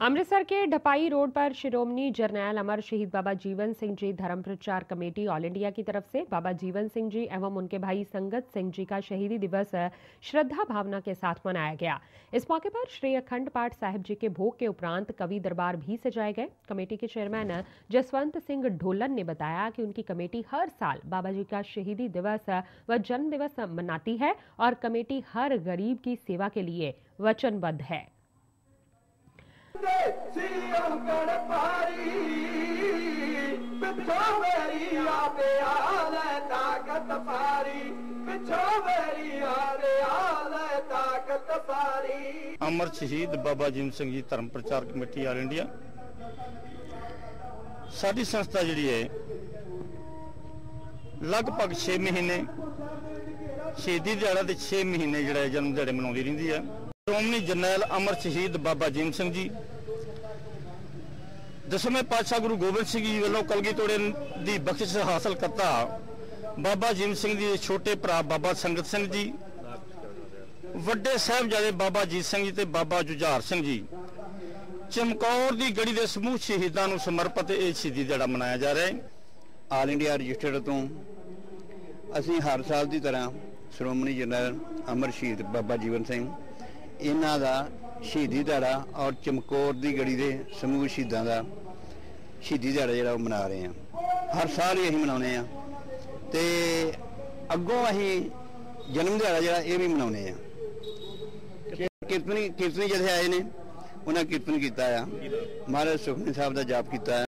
अमृतसर के ढपाई रोड पर शिरोमणी जरनैल अमर शहीद बाबा जीवन सिंह जी धर्म प्रचार कमेटी ऑल इंडिया की तरफ़ से बाबा जीवन सिंह जी एवं उनके भाई संगत सिंह जी का शहीदी दिवस श्रद्धा भावना के साथ मनाया गया। इस मौके पर श्री अखंड पाठ साहिब जी के भोग के उपरांत कवि दरबार भी सजाए गए। कमेटी के चेयरमैन जसवंत सिंह ढोलन ने बताया कि उनकी कमेटी हर साल बाबा जी का शहीदी दिवस व जन्म दिवस मनाती है और कमेटी हर गरीब की सेवा के लिए वचनबद्ध है। ਦੇਸੀ ਅੰਗੜ ਪਾਰੀ ਪਿੱਛੋਂ ਮੇਰੀ ਆਵੇ ਆਲੇ ਤਾਕਤ ਪਾਰੀ ਪਿੱਛੋਂ ਮੇਰੀ ਆਵੇ ਆਲੇ ਤਾਕਤ ਪਾਰੀ ਅਮਰ ਸ਼ਹੀਦ ਬਾਬਾ ਜੀਵਨ ਸਿੰਘ ਜੀ ਧਰਮ ਪ੍ਰਚਾਰ ਕਮੇਟੀ ਆਲ ਇੰਡੀਆ। ਸਾਡੀ ਸੰਸਥਾ ਜਿਹੜੀ ਹੈ, ਲਗਭਗ 6 ਮਹੀਨੇ, ਸ਼ਹੀਦੀ ਦਿਹਾੜਾ ਤੇ 6 ਮਹੀਨੇ ਜਿਹੜਾ ਜਨਮ ਦਿਹਾੜੇ ਮਨਾਉਂਦੀ ਰਹਿੰਦੀ ਹੈ। ਸ਼੍ਰੋਮਣੀ ਜਰਨੈਲ ਅਮਰ ਸ਼ਹੀਦ ਬਾਬਾ ਜੀਵਨ ਸਿੰਘ ਜੀ। ਦਸਵੇਂ ਪਾਤਸ਼ਾਹ ਗੁਰੂ ਗੋਬਿੰਦ ਸਿੰਘ ਜੀ ਵੱਲੋਂ ਕਲਗੀਧੋੜੇ ਦੀ ਬਖਸ਼ਿਸ਼ ਹਾਸਲ ਕਰਤਾ ਬਾਬਾ ਜੀਵਨ ਸਿੰਘ ਜੀ ਛੋਟੇ ਭਰਾ ਬਾਬਾ ਸੰਗਤ ਸਿੰਘ ਜੀ। ਵੱਡੇ ਸਾਹਿਬਜ਼ਾਦੇ ਬਾਬਾ ਜੀਤ ਸਿੰਘ ਜੀ ਤੇ ਬਾਬਾ ਜੁਝਾਰ ਸਿੰਘ ਜੀ। ਚਮਕੌਰ ਦੀ ਗੜੀ ਦੇ ਸਮੂਹ ਸ਼ਹੀਦਾਂ ਨੂੰ ਸਮਰਪਿਤ ਇਹ ਸ਼ਹੀਦੀ ਦਿਹਾੜਾ ਮਨਾਇਆ ਜਾ ਰਿਹਾ ਹੈ। ਆਲ ਇੰਡੀਆ ਰਜਿਸਟਰਡ ਤੋਂ ਅਸੀਂ ਹਰ ਸਾਲ ਦੀ ਤਰ੍ਹਾਂ ਸ਼੍ਰੋਮਣੀ ਜਨਰਲ ਅਮਰ ਸ਼ਹੀਦ ਬਾਬਾ ਜੀਵਨ ਸਿੰਘ ਇਹਨਾਂ ਦਾ ਸ਼ਹੀਦੀ ਦਿਹਾੜਾ ਔਰ ਚਮਕੌਰ ਦੀ ਗੜੀ ਦੇ ਸਮੂਹ ਸ਼ਹੀਦਾਂ ਦਾ ਸ਼ਹੀਦੀ ਦਿਹਾੜਾ ਜਿਹੜਾ ਉਹ ਮਨਾ ਰਹੇ ਹਾਂ। ਹਰ ਸਾਲ ਹੀ ਅਸੀਂ ਮਨਾਉਂਦੇ ਹਾਂ ਤੇ ਅੱਗੋਂ ਅਸੀਂ ਜਨਮ ਦਿਹਾੜਾ ਜਿਹੜਾ ਇਹ ਵੀ ਮਨਾਉਂਦੇ ਹਾਂ। ਕੀਰਤਨੀ ਕੀਰਤਨੀ ਜਿਹੜੇ ਆਏ ਨੇ, ਉਹਨਾਂ ਕੀਰਤਨ ਕੀਤਾ ਆ। ਮਹਾਰਾਜ ਸੁਖਮਨੀ ਸਾਹਿਬ ਦਾ ਜਾਪ ਕੀਤਾ ਆ।